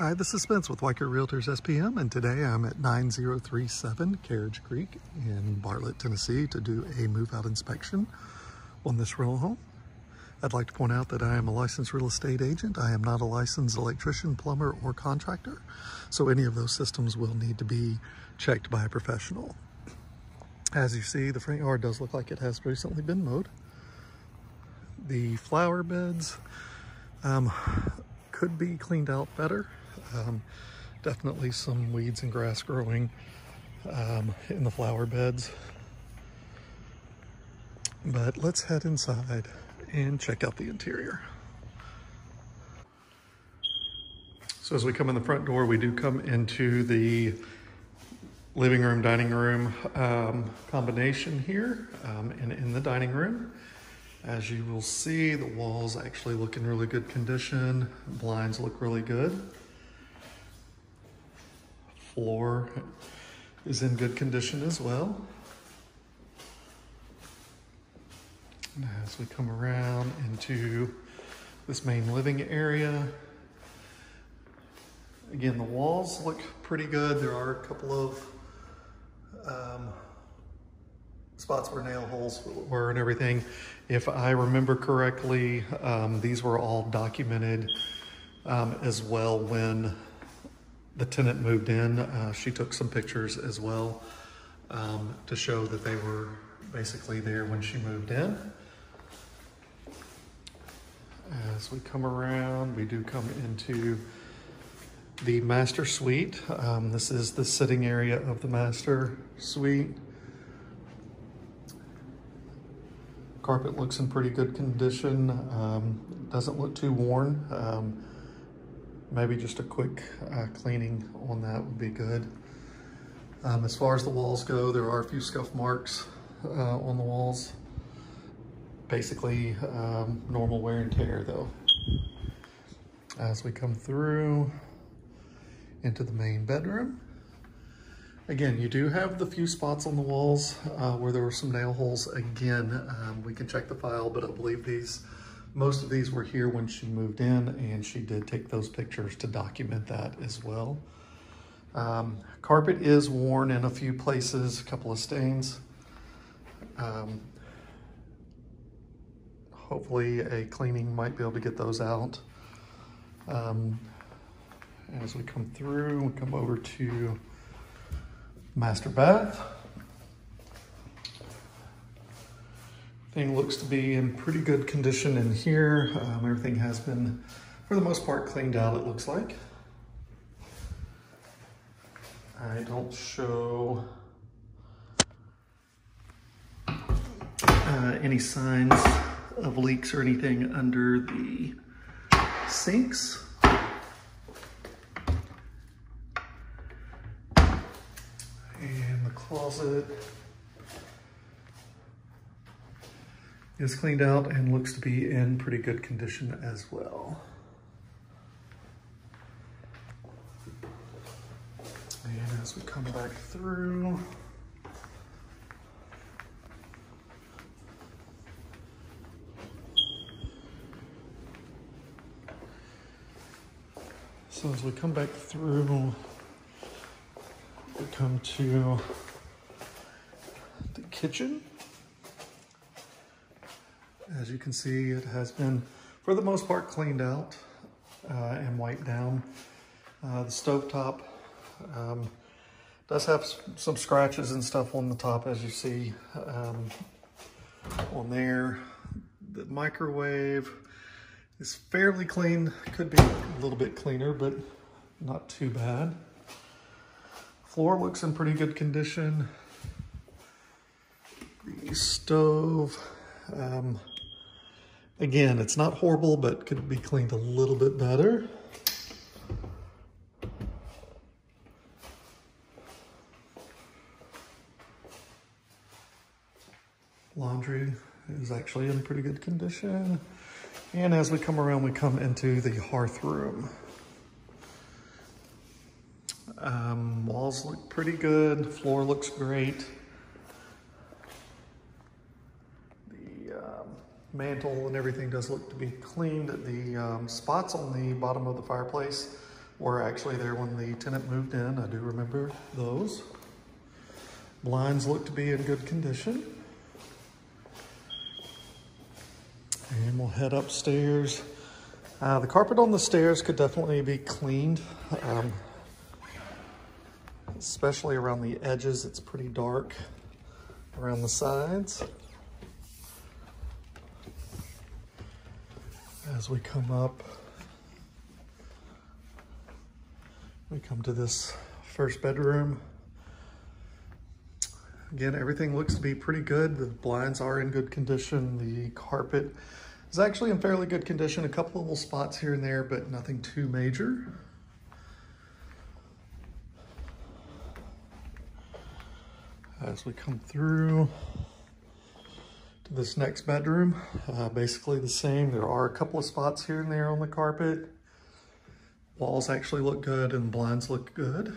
Hi, this is Spence with Weichert Realtors SPM, and today I'm at 9037 Carriage Creek in Bartlett, Tennessee to do a move-out inspection on this rental home. I'd like to point out that I am a licensed real estate agent. I am not a licensed electrician, plumber, or contractor, so any of those systems will need to be checked by a professional. As you see, the front yard does look like it has recently been mowed. The flower beds um, could be cleaned out better. Um, definitely some weeds and grass growing um, in the flower beds. But let's head inside and check out the interior. So as we come in the front door, we do come into the living room, dining room um, combination here um, and in the dining room. As you will see, the walls actually look in really good condition. Blinds look really good floor is in good condition as well. And as we come around into this main living area, again, the walls look pretty good. There are a couple of um, spots where nail holes were and everything. If I remember correctly, um, these were all documented um, as well when the tenant moved in. Uh, she took some pictures as well um, to show that they were basically there when she moved in. As we come around, we do come into the master suite. Um, this is the sitting area of the master suite. Carpet looks in pretty good condition. Um, doesn't look too worn. Um, maybe just a quick uh, cleaning on that would be good. Um, as far as the walls go, there are a few scuff marks uh, on the walls. Basically um, normal wear and tear though. As we come through into the main bedroom. Again, you do have the few spots on the walls uh, where there were some nail holes. Again, um, we can check the file, but I believe these most of these were here when she moved in and she did take those pictures to document that as well. Um, carpet is worn in a few places, a couple of stains. Um, hopefully a cleaning might be able to get those out. Um, as we come through, we come over to master bath. Thing looks to be in pretty good condition in here. Um, everything has been, for the most part, cleaned out, it looks like. I don't show uh, any signs of leaks or anything under the sinks. And the closet is cleaned out and looks to be in pretty good condition as well. And as we come back through, So as we come back through, we come to the kitchen. As you can see, it has been, for the most part, cleaned out uh, and wiped down. Uh, the stove top um, does have some scratches and stuff on the top, as you see um, on there. The microwave is fairly clean. Could be a little bit cleaner, but not too bad. Floor looks in pretty good condition. The stove, um, Again, it's not horrible, but could be cleaned a little bit better. Laundry is actually in pretty good condition. And as we come around, we come into the hearth room. Um, walls look pretty good, floor looks great. Mantle and everything does look to be cleaned. The um, spots on the bottom of the fireplace were actually there when the tenant moved in. I do remember those. Blinds look to be in good condition. And we'll head upstairs. Uh, the carpet on the stairs could definitely be cleaned, um, especially around the edges. It's pretty dark around the sides. As we come up, we come to this first bedroom. Again, everything looks to be pretty good. The blinds are in good condition. The carpet is actually in fairly good condition. A couple little spots here and there, but nothing too major. As we come through this next bedroom, uh, basically the same. There are a couple of spots here and there on the carpet. Walls actually look good and blinds look good.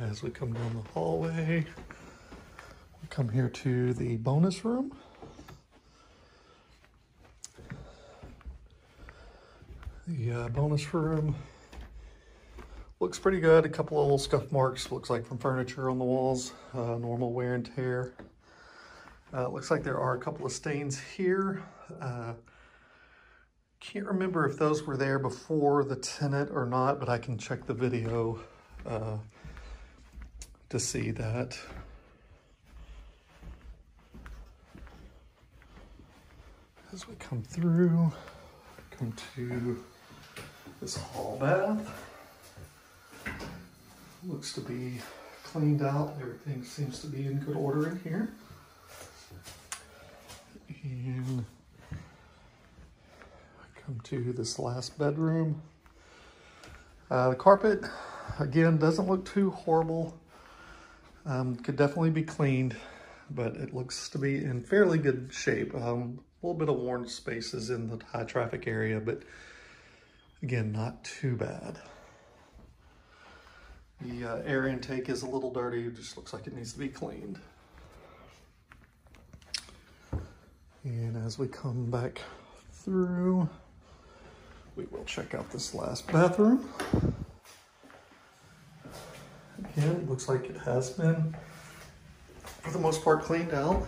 As we come down the hallway, we come here to the bonus room. The uh, bonus room looks pretty good. A couple of little scuff marks, looks like from furniture on the walls, uh, normal wear and tear. Uh, looks like there are a couple of stains here. Uh, can't remember if those were there before the tenant or not, but I can check the video uh, to see that. As we come through, come to this hall bath. Looks to be cleaned out. Everything seems to be in good order in here. And I come to this last bedroom. Uh, the carpet, again, doesn't look too horrible. Um, could definitely be cleaned, but it looks to be in fairly good shape. Um, a little bit of worn spaces in the high traffic area, but again, not too bad. The uh, air intake is a little dirty. It just looks like it needs to be cleaned. And as we come back through, we will check out this last bathroom. Again, looks like it has been, for the most part, cleaned out.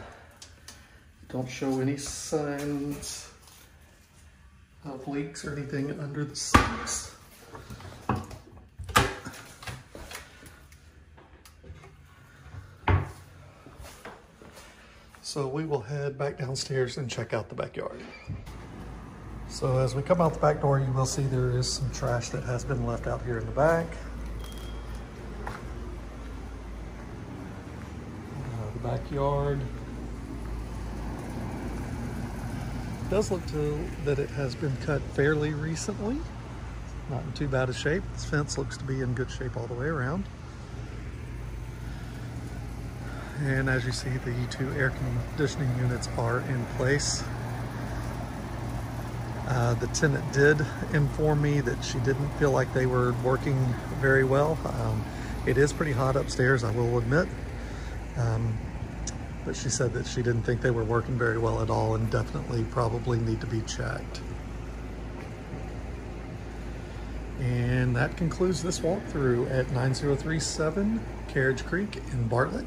Don't show any signs of leaks or anything under the sinks. So we will head back downstairs and check out the backyard. So as we come out the back door, you will see there is some trash that has been left out here in the back. Uh, the backyard does look to that it has been cut fairly recently. Not in too bad a shape. This fence looks to be in good shape all the way around. And as you see, the two air conditioning units are in place. Uh, the tenant did inform me that she didn't feel like they were working very well. Um, it is pretty hot upstairs, I will admit. Um, but she said that she didn't think they were working very well at all and definitely probably need to be checked. And that concludes this walkthrough at 9037 Carriage Creek in Bartlett.